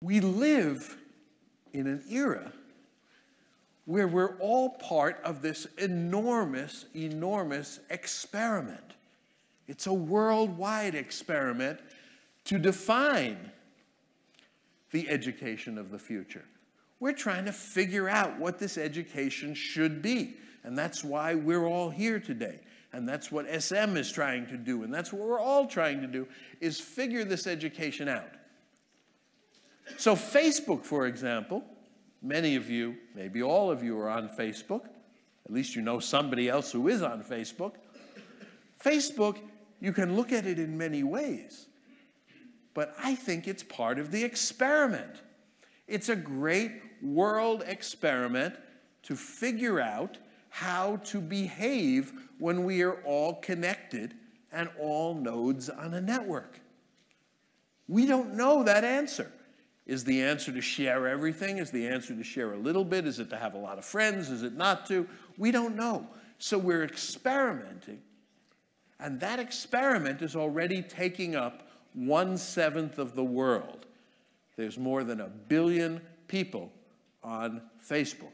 We live in an era where we're all part of this enormous, enormous experiment. It's a worldwide experiment to define the education of the future. We're trying to figure out what this education should be. And that's why we're all here today. And that's what SM is trying to do. And that's what we're all trying to do is figure this education out. So Facebook, for example, many of you, maybe all of you are on Facebook. At least you know somebody else who is on Facebook. Facebook, you can look at it in many ways. But I think it's part of the experiment. It's a great world experiment to figure out how to behave when we are all connected and all nodes on a network. We don't know that answer. Is the answer to share everything? Is the answer to share a little bit? Is it to have a lot of friends? Is it not to? We don't know. So we're experimenting. And that experiment is already taking up one seventh of the world. There's more than a billion people on Facebook.